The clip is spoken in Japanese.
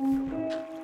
うん